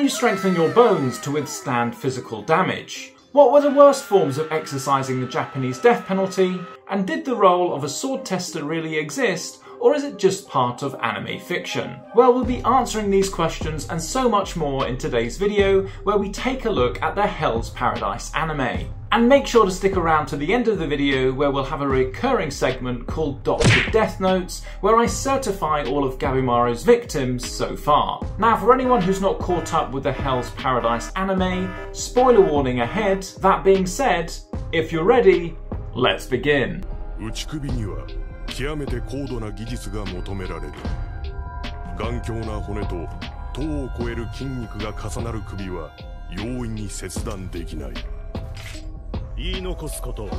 Can you strengthen your bones to withstand physical damage? What were the worst forms of exercising the Japanese death penalty? And did the role of a sword tester really exist, or is it just part of anime fiction? Well, we'll be answering these questions and so much more in today's video, where we take a look at the Hell's Paradise anime. And make sure to stick around to the end of the video where we'll have a recurring segment called Dr. Death Notes, where I certify all of Gabimaru's victims so far. Now for anyone who's not caught up with the Hell's Paradise anime, spoiler warning ahead, that being said, if you're ready, let's begin. 打ち首には極めて高度な技術が求められる頑強な骨と塔を超える筋肉が重なる首は容易に切断できない言い残すことない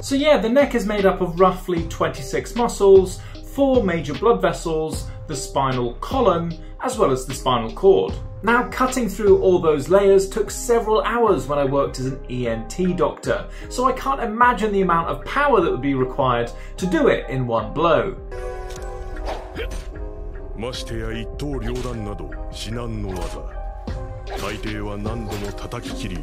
So yeah, the neck is made up of roughly 26 muscles, four major blood vessels, the spinal column, as well as the spinal cord. Now, cutting through all those layers took several hours when I worked as an ENT doctor, so I can't imagine the amount of power that would be required to do it in one blow. ましてや一刀両断など至難の技 大抵は何度も叩き切り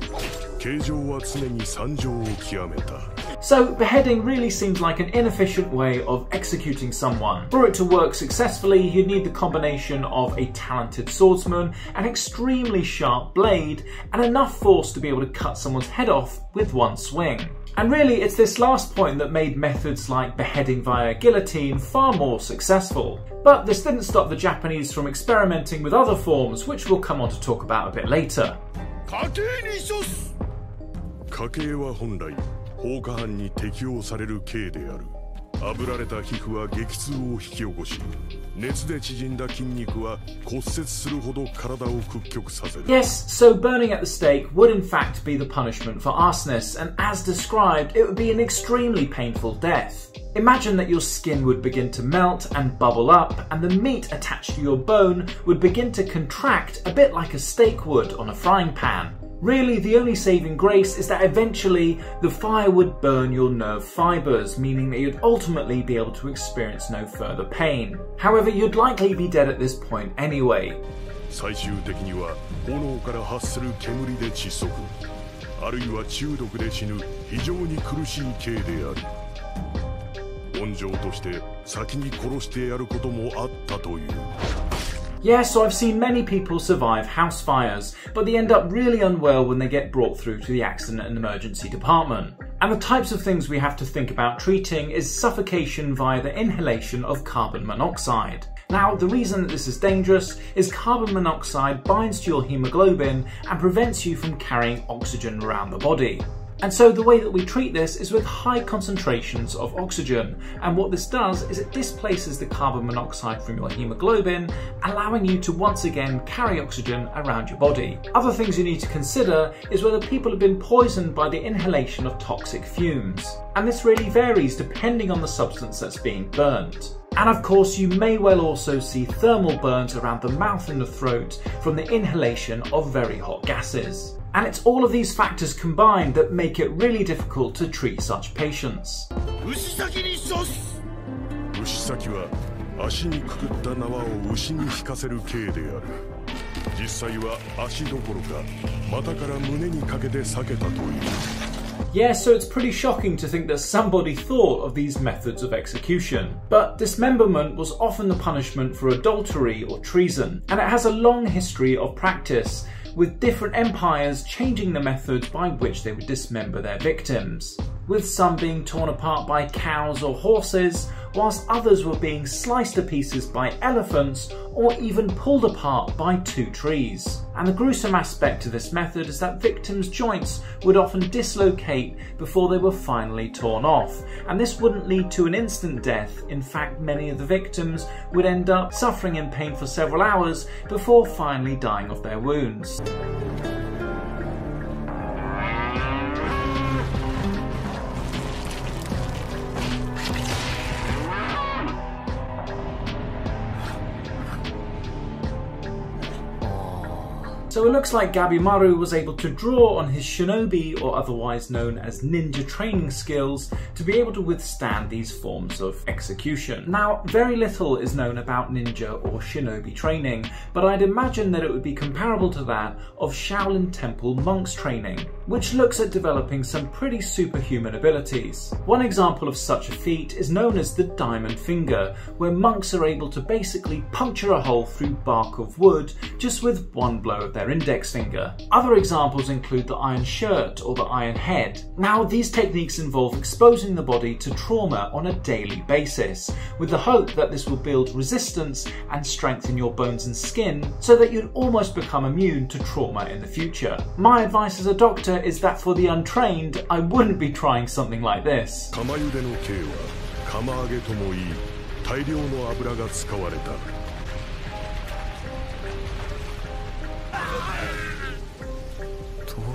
形状は常に惨状を極めた So, beheading really seems like an inefficient way of executing someone. For it to work successfully, you'd need the combination of a talented swordsman, an extremely sharp blade, and enough force to be able to cut someone's head off with one swing. And really, it's this last point that made methods like beheading via guillotine far more successful. But this didn't stop the Japanese from experimenting with other forms, which we'll come on to talk about a bit later. 家計に処す家計は本来放火犯に適用される刑である 炙られた皮膚は激痛を引き起こし熱で縮んだ筋肉は骨折するほど体を屈曲させる Yes, so burning at the stake would in fact be the punishment for arsonists, and as described, it would be an extremely painful death. Imagine that your skin would begin to melt and bubble up, and the meat attached to your bone would begin to contract a bit like a steak would on a frying pan. Really, the only saving grace is that eventually the fire would burn your nerve fibres, meaning that you'd ultimately be able to experience no further pain. However, you'd likely be dead at this point anyway. 最終的には炎から発する煙で窒息あるいは中毒で死ぬ非常に苦しい刑である温情として先に殺してやることもあったという Yeah, so I've seen many people survive house fires, but they end up really unwell when they get brought through to the accident and emergency department. And the types of things we have to think about treating is suffocation via the inhalation of carbon monoxide. Now, the reason that this is dangerous is carbon monoxide binds to your hemoglobin and prevents you from carrying oxygen around the body. And so the way that we treat this is with high concentrations of oxygen. And what this does is it displaces the carbon monoxide from your hemoglobin, allowing you to once again carry oxygen around your body. Other things you need to consider is whether people have been poisoned by the inhalation of toxic fumes. And this really varies depending on the substance that's being burnt. And of course, you may well also see thermal burns around the mouth and the throat from the inhalation of very hot gases. And it's all of these factors combined that make it really difficult to treat such patients. Yeah, so it's pretty shocking to think that somebody thought of these methods of execution. But dismemberment was often the punishment for adultery or treason, and it has a long history of practice with different empires changing the methods by which they would dismember their victims, with some being torn apart by cows or horses, whilst others were being sliced to pieces by elephants or even pulled apart by two trees. And the gruesome aspect of this method is that victims' joints would often dislocate before they were finally torn off, and this wouldn't lead to an instant death. In fact, many of the victims would end up suffering in pain for several hours before finally dying of their wounds. So it looks like Gabimaru was able to draw on his shinobi or otherwise known as ninja training skills to be able to withstand these forms of execution. Now, very little is known about ninja or shinobi training, but I'd imagine that it would be comparable to that of Shaolin Temple monks training, which looks at developing some pretty superhuman abilities. One example of such a feat is known as the diamond finger, where monks are able to basically puncture a hole through bark of wood just with one blow of their index finger. Other examples include the iron shirt or the iron head. Now, these techniques involve exposing the body to trauma on a daily basis, with the hope that this will build resistance and strengthen your bones and skin so that you'd almost become immune to trauma in the future. My advice as a doctor is that for the untrained, I wouldn't be trying something like this. 釜茹での刑は釜揚げともいい大量の油が使われた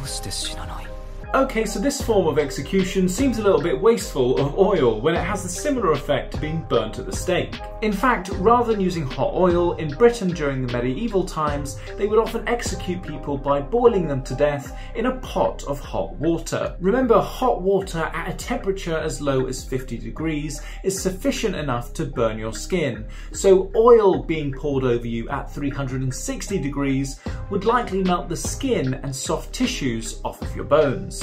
どうして死なない？Okay, so this form of execution seems a little bit wasteful of oil when it has a similar effect to being burnt at the stake. In fact, rather than using hot oil, in Britain during the medieval times, they would often execute people by boiling them to death in a pot of hot water. Remember, hot water at a temperature as low as 50 degrees is sufficient enough to burn your skin, so oil being poured over you at 360 degrees would likely melt the skin and soft tissues off of your bones.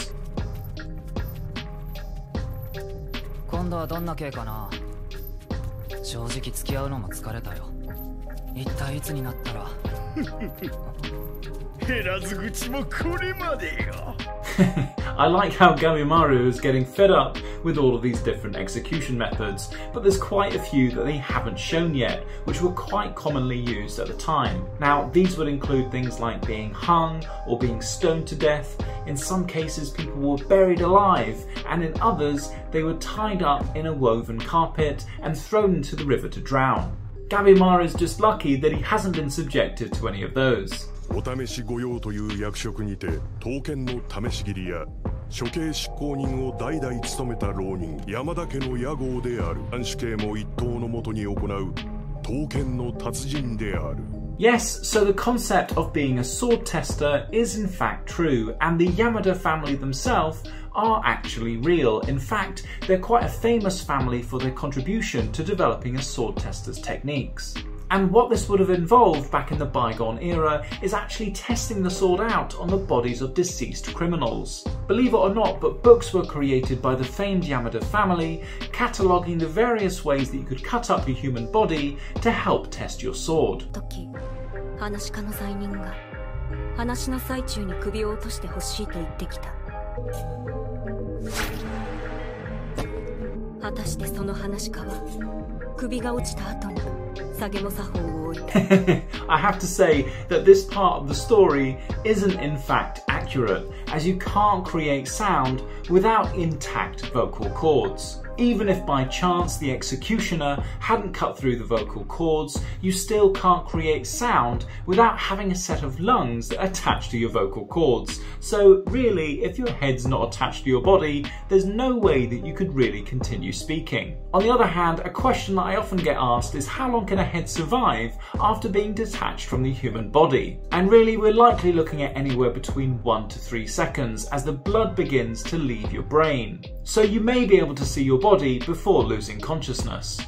今度はどんな刑かな？正直付き合うのも疲れたよ。一体いつになったら？減らず口もこれまでよ。I like how Gabimaru is getting fed up with all of these different execution methods, but there's quite a few that they haven't shown yet, which were quite commonly used at the time. Now, these would include things like being hung or being stoned to death. In some cases, people were buried alive, and in others, they were tied up in a woven carpet and thrown into the river to drown. Gabimaru is just lucky that he hasn't been subjected to any of those. お試し御用という役職にて刀剣の試し切りや処刑執行人を代々務めた浪人山田家の屋号である安主刑も一党のもとに行う刀剣の達人である Yes, so the concept of being a sword tester is in fact true, and the Yamada family themselves are actually real. In fact, they're quite a famous family for their contribution to developing a sword tester's techniques. And what this would have involved back in the bygone era is actually testing the sword out on the bodies of deceased criminals. Believe it or not, but books were created by the famed Yamada family, cataloguing the various ways that you could cut up your human body to help test your sword. 時話し家の罪人が話の最中に首を落としてほしいと言ってきた果たしてその話し家は首が落ちた後に I have to say that this part of the story isn't in fact accurate, as you can't create sound without intact vocal cords. Even if by chance the executioner hadn't cut through the vocal cords, you still can't create sound without having a set of lungs that attach to your vocal cords. So really, if your head's not attached to your body, there's no way that you could really continue speaking. On the other hand, a question that I often get asked is how long can a head survive after being detached from the human body? And really, we're likely looking at anywhere between one to three seconds as the blood begins to leave your brain. So you may be able to see your body body before losing consciousness.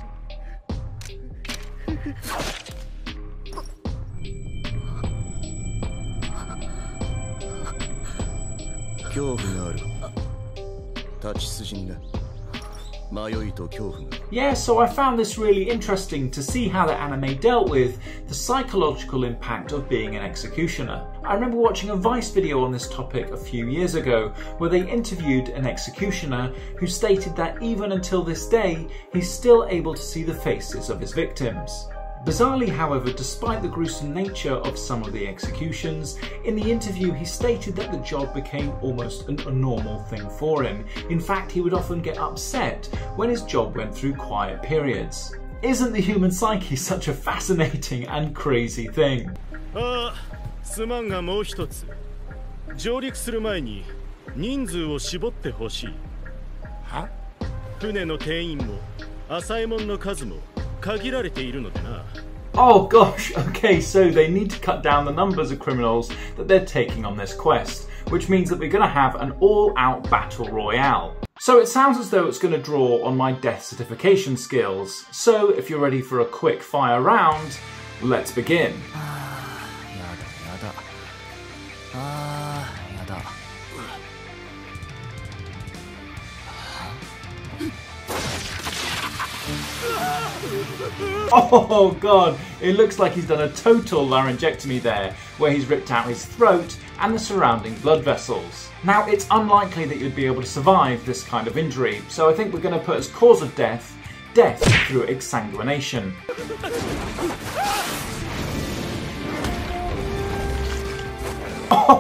Yeah, so I found this really interesting to see how the anime dealt with the psychological impact of being an executioner. I remember watching a Vice video on this topic a few years ago where they interviewed an executioner who stated that even until this day, he's still able to see the faces of his victims. Bizarrely, however, despite the gruesome nature of some of the executions, in the interview he stated that the job became almost an, a normal thing for him. In fact, he would often get upset when his job went through quiet periods. Isn't the human psyche such a fascinating and crazy thing? ああすまんがもう一つ上陸する前に人数を絞ってほしいは船の定員も浅右衛門の数も限られているのでな Oh gosh, okay, so they need to cut down the numbers of criminals that they're taking on this quest, which means that we're going to have an all-out battle royale. So it sounds as though it's going to draw on my death certification skills, so if you're ready for a quick fire round, let's begin. Oh god, it looks like he's done a total laryngectomy there, where he's ripped out his throat and the surrounding blood vessels. Now, it's unlikely that you'd be able to survive this kind of injury, so I think we're going to put as cause of death, death through exsanguination.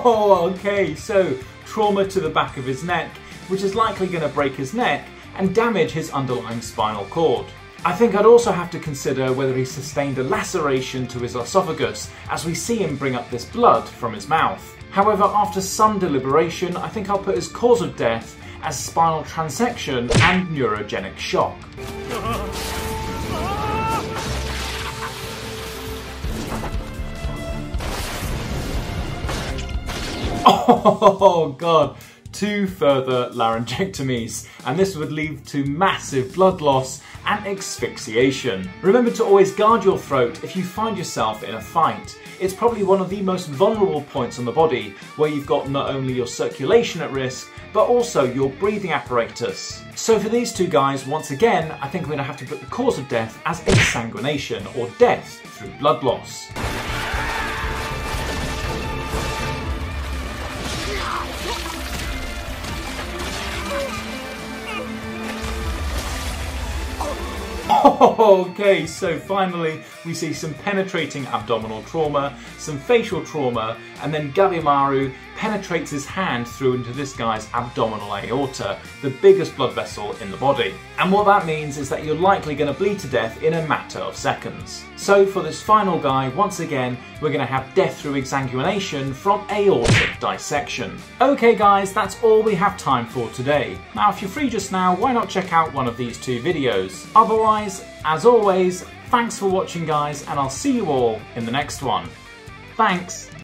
Oh, okay, so trauma to the back of his neck, which is likely going to break his neck and damage his underlying spinal cord. I think I'd also have to consider whether he sustained a laceration to his esophagus, as we see him bring up this blood from his mouth. However, after some deliberation, I think I'll put his cause of death as spinal transection and neurogenic shock. Oh god, two further laryngectomies, and this would lead to massive blood loss and asphyxiation. Remember to always guard your throat if you find yourself in a fight. It's probably one of the most vulnerable points on the body where you've got not only your circulation at risk, but also your breathing apparatus. So for these two guys, once again, I think we're gonna have to put the cause of death as exsanguination or death through blood loss. Okay, so finally we see some penetrating abdominal trauma, some facial trauma, and then Gabimaru penetrates his hand through into this guy's abdominal aorta, the biggest blood vessel in the body. And what that means is that you're likely going to bleed to death in a matter of seconds. So for this final guy, once again, we're going to have death through exsanguination from aortic dissection. Okay guys, that's all we have time for today. Now if you're free just now, why not check out one of these two videos? Otherwise, as always, thanks for watching guys, and I'll see you all in the next one. Thanks!